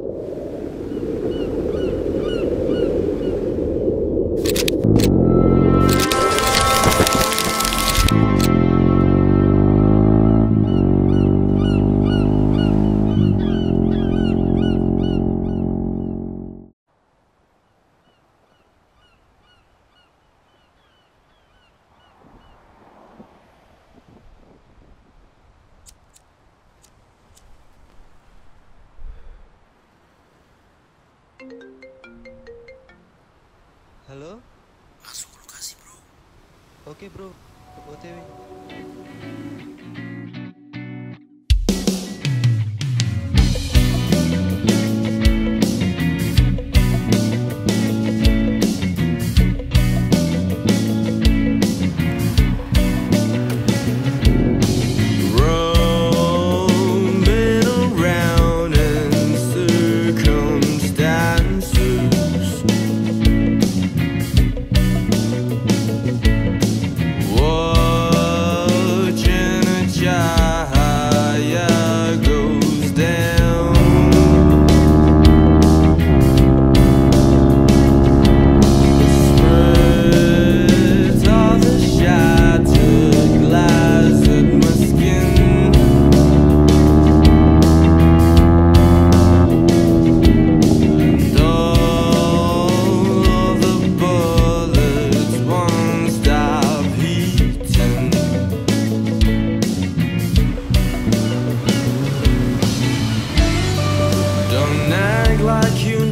you Halo? Ke lokasi bro Oke bro, OTW.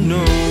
know.